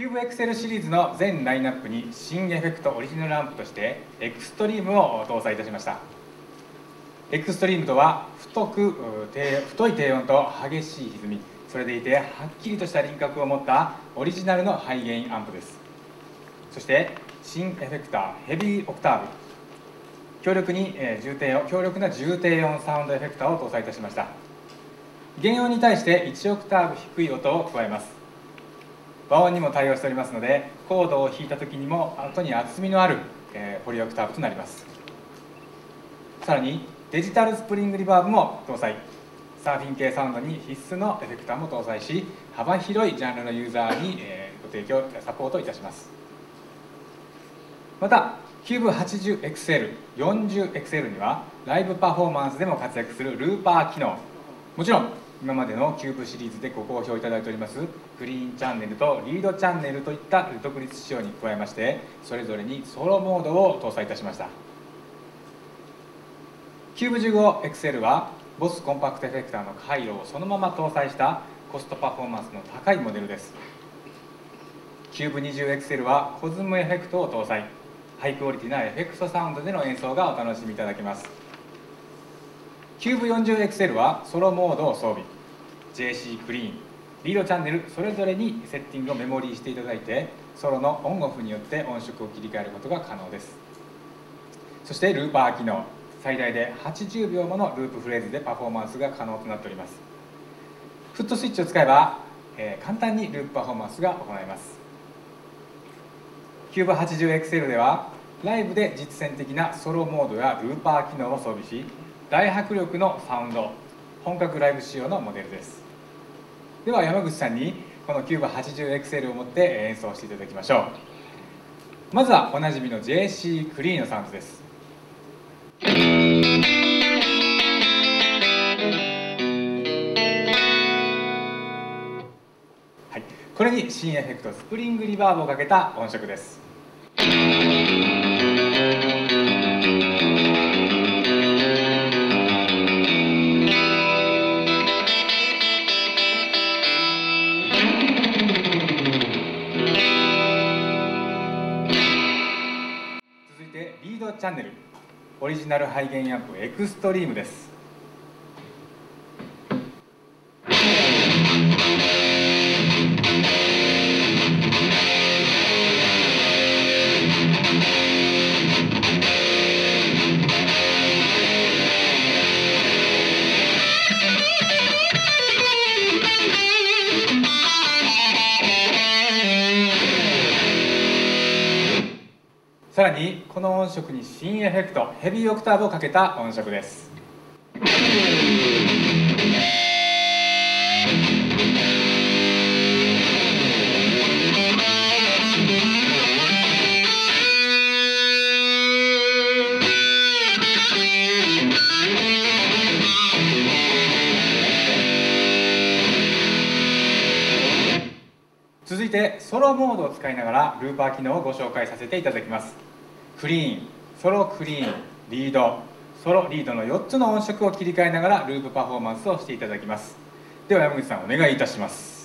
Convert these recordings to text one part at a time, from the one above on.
CUBE XL シリーズの全ラインナップに新エフェクトオリジナルアンプとして EXTREME を搭載いたしました。 EXTREME とは太く太い低音と激しい歪み。それでいてはっきりとした輪郭を持ったオリジナルのハイゲインアンプです。そして新エフェクターヘビーオクターブ。強力に、重低音強力な重低音サウンドエフェクターを搭載いたしました。原音に対して1オクターブ低い音を加えます。和音にも対応しておりますのでコードを弾いた時にも音に厚みのある、えー、ポリオクターブとなります。さらにデジタルスプリングリバーブも搭載。サーフィン系サウンドに必須のエフェクターも搭載し幅広いジャンルのユーザーに、えー、ご提供サポートいたします。またキューブ 80XL40XL にはライブパフォーマンスでも活躍するルーパー機能。もちろん今までの CUBE シリーズでご好評いただいておりますクリーンチャンネルとリードチャンネルといった独立仕様に加えましてそれぞれにソロモードを搭載いたしました。キューブ 15XL はボスコンパクトエフェクターの回路をそのまま搭載したコストパフォーマンスの高いモデルです。キューブ 20XL はコズムエフェクトを搭載。ハイクオリティなエフェクトサウンドでの演奏がお楽しみいただけます。CUBE 40XL はソロモードを装備。JC クリーン。リードチャンネルそれぞれにセッティングをメモリーしていただいてソロのオンオフによって音色を切り替えることが可能です。そしてルーパー機能。最大で80秒ものループフレーズでパフォーマンスが可能となっております。フットスイッチを使えば、えー、簡単にループパフォーマンスが行えます。 CUBE 80XL ではライブで実践的なソロモードやルーパー機能を装備し大迫力のサウンド本格ライブ仕様のモデルです。では山口さんにこのキューブ 80XL を持って演奏していただきましょう。まずはおなじみの JC クリーンのサウンドです。はい、これに新エフェクトスプリングリバーブをかけた音色です。チャンネル。オリジナルハイゲインアンプ EXTREME です。さらにこの音色に新エフェクトヘビーオクターブをかけた音色です。続いてソロモードを使いながらルーパー機能をご紹介させていただきます。クリーンソロクリーンリードソロリードの4つの音色を切り替えながらループパフォーマンスをしていただきます。では山口さんお願いいたします。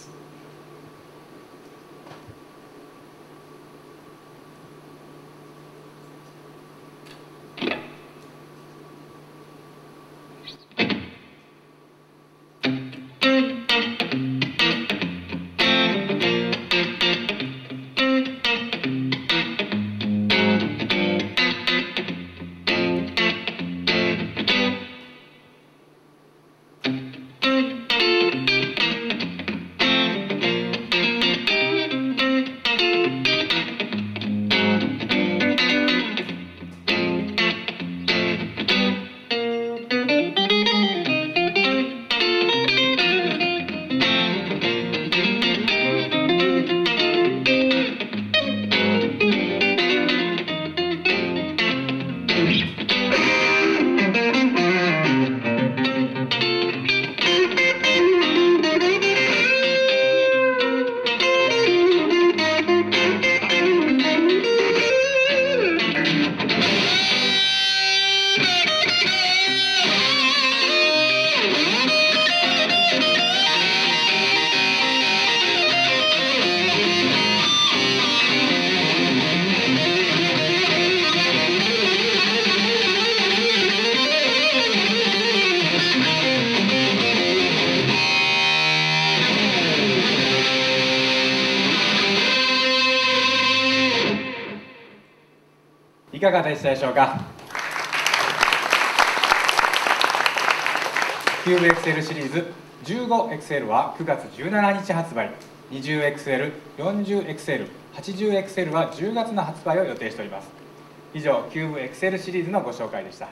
Thank you. いかがでしたでしょうか？ CUBE XL シリーズ。15XL は9月17日発売。20XL、40XL、80XL は10月の発売を予定しております。以上キューブ XL シリーズのご紹介でした。